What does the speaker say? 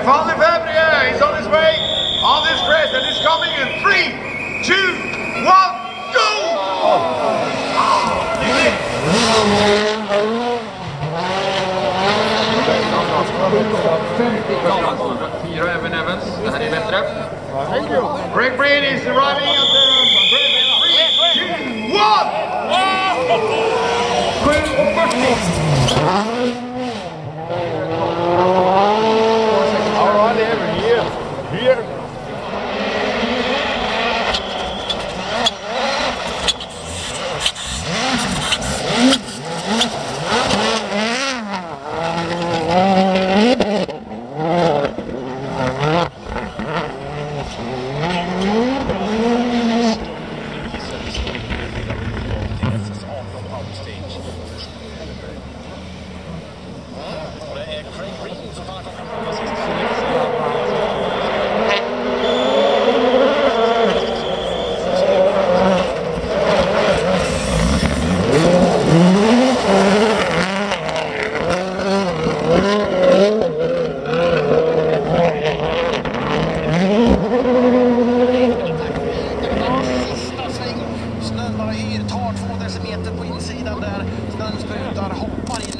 Stéphane Lefebvre is on his way on this crest and is coming in three, two, one, go! Fyra även Evans. Det här är bättre. Craig Breen is arriving at the crest in three, two, one! 7.40! This is all from our stage. bollen bara yr, tar två decimeter på insidan där. Snön sprutar, hoppar in